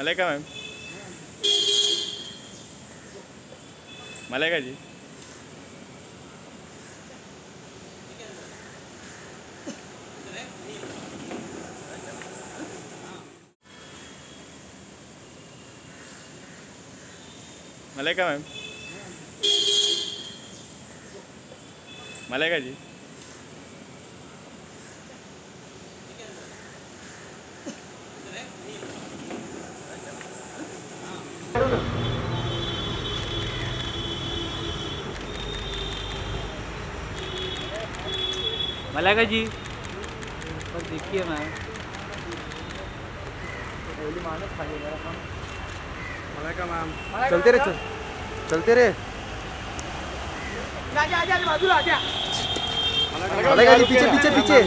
Malaika ma'am. Malaika ji. Malaika ma'am. Malaika ji. Malaika ji. पर देखिए ma'am. चलते रे चल चलते रे मलाइका जी पीछे पीछे पीछे।